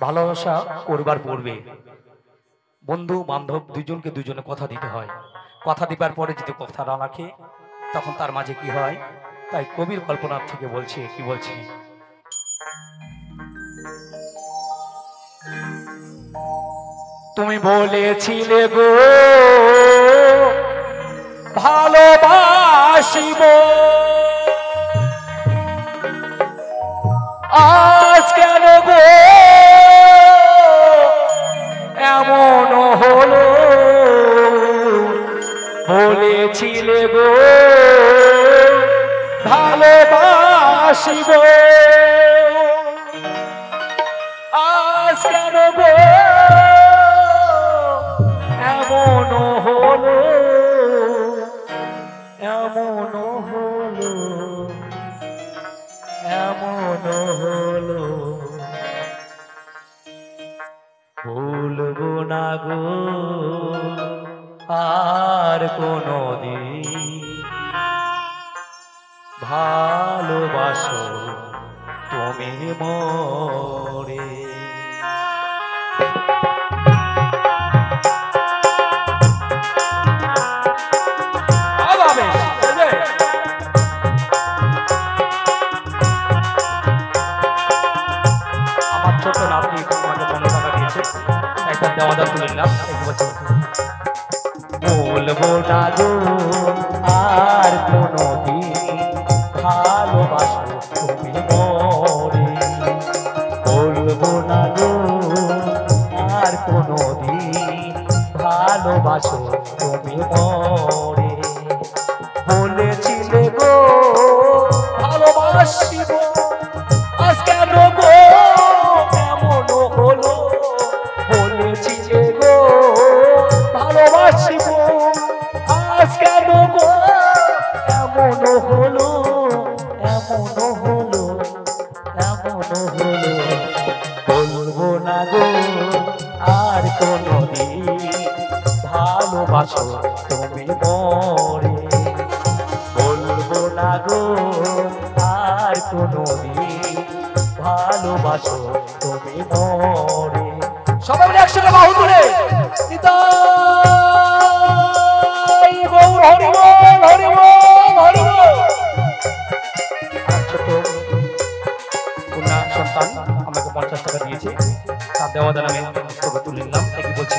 ভালোবাসা করবার পূর্বে বন্ধু, বান্ধব দুজনকে দুজনে কথা দিতে হয়। কথা দিবার পরে যদি কথা না রাখে, তখন তার মাঝে কি হয়? তাই কবির কল্পনার থেকে বলছে, কি বলছে? তুমি বলেছিলে গো, ভালোবাসিব। এমন হলো। বলেছিলে গো ভালোবাসিব। আজ কেন গো এমন হলো। এমন হলো এমন হলো। আর কোনো দিন ভালোবাসো তুমি মরে। আমার ছোট নাতি টাকা দিয়েছে। একটা দেওয়াদার তুলে নিলাম। বছর না গো আর কোনো দিন ভালোবাসো না গো আর কোনো দিন ভালোবাসো তুমি মরে। ভালোবাসো তুমি মরে বলব না গো, আর কোনো দিন ভালোবাসো তুমি মরে সবাই মিলে একসাথে বাহু তুলে। সন্তান, আমাকে পঞ্চাশ টাকা দিয়েছে। তার দেওয়া দান আমি তুলে নিলাম। একই বলছে?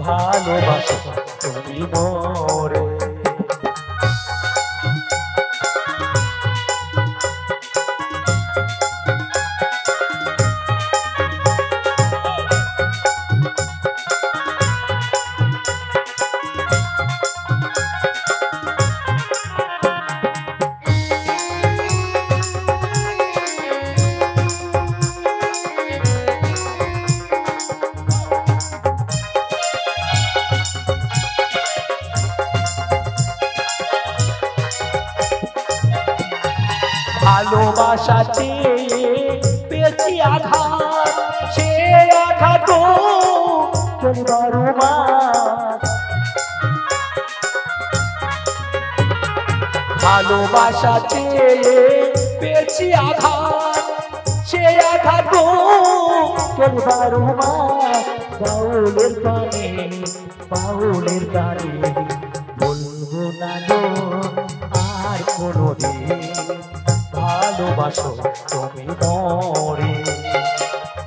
ভালোবাসো তুমি মরে। ভালোবাসা চেয়ে পেয়েছি আঘাত, সে আঘাত চেয়ে পেয়েছি আঘাত, সে আঘাত মাস বাউলের গানে, বাউলের বলব না আর কোনো দিন ভালোবাসো তুমি মরে।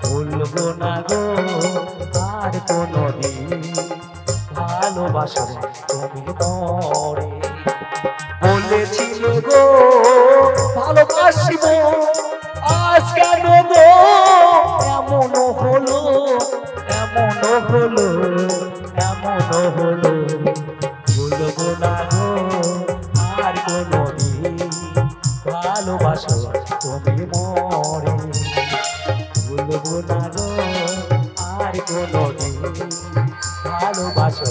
ভুলবো না গো, আর কোনো দিন ভালোবাসো তুমি মরে। বলেছিল গো, ভালোবাসিব, আজ কেন গো? এমন হলো এমন হলো। তুমি মরে ভালোবাসো